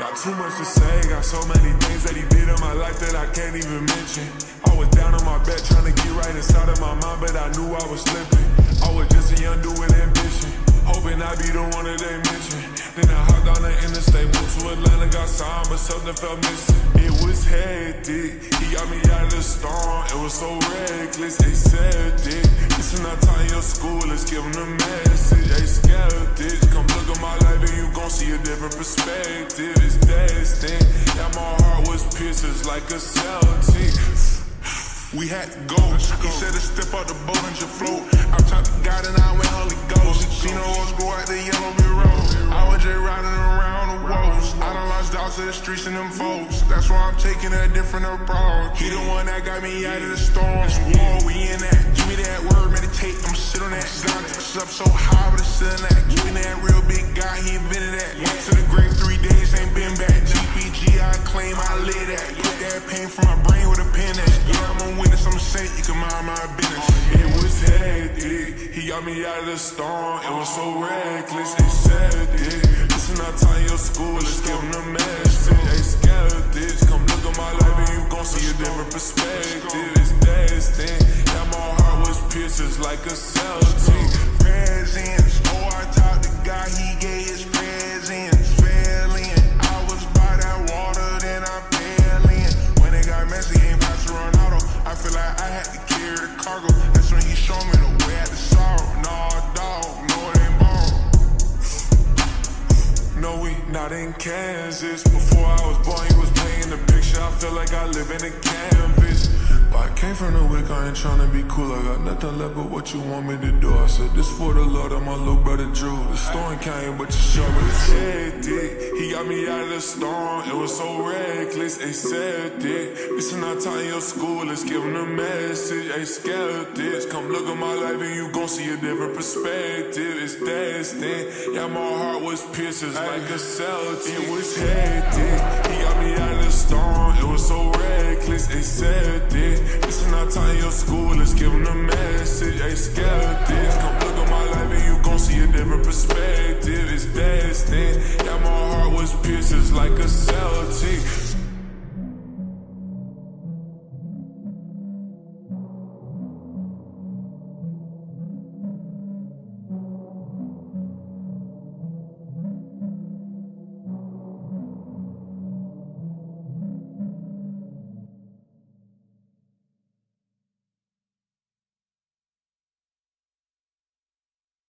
Got too much to say, got so many things that he did in my life that I can't even mention. I was down on my bed trying to get right inside of my mind, but I knew I was slipping. I was just a young dude with ambition, hoping I'd be the one that they mention. Then I hopped on the interstate, moved to Atlanta, got signed, but something felt missing. It was hectic, he got me out of the storm, it was so reckless, they said it. Listen, I taught your school, let's give them the message, they skeptics. Come perspective, it's destined. Yeah, my heart was pierced like a Celtic. We had to go. He said to step out the boat and just float. I talked to God and I went Holy Ghost. The horse go out the yellow brick road. I was just riding around the woes. I done lost doubts to the streets and them folks. That's why I'm taking a different approach. He the one that got me out of the storm. War, we in that. That word, meditate. I'm sit on that. Took up so high, but it's still that. Give me that real big guy, he invented that. Went to the grave three days, ain't been back. GPG, I claim I live that. Put that pain from my brain with a pen at. Yeah, I'm a witness, I'm a saint, you can mind my business. It was hectic, he got me out of the storm. It was so reckless, they said it. Listen, I taught your school, let's give them the message. They skeptics, come look at my life and you gon' see a different perspective. It's like a Celtic. Presents, oh, I talked to God, he gave his presents. Fell in, I was by that water, then I fell in. When it got messy, ain't run auto. I feel like I had to carry the cargo. That's when he showed me the way at the sorrow. Nah, dog, no, it ain't borrow. No, we not in Kansas. Before I was born, he was painting the picture. I feel like I live in a canvas. I came from the wick, I ain't tryna be cool. I got nothing left but what you want me to do. I said, This for the Lord and my little brother Drew. The storm came, but you showed me the hectic. He got me out of the storm, it was so reckless. They said it. Listen, I taught your school, let's give them the message. They this. Come look at my life and you gon' see a different perspective. It's destined. Yeah, my heart was pierced it's like a Celtic. It was hectic. He got me out of the storm, it was so reckless. They said school, let's give them the message. They skeptics. Come look at my life and you gon' see a different perspective. It's destined. Yeah, my heart was pierced like a Celtic.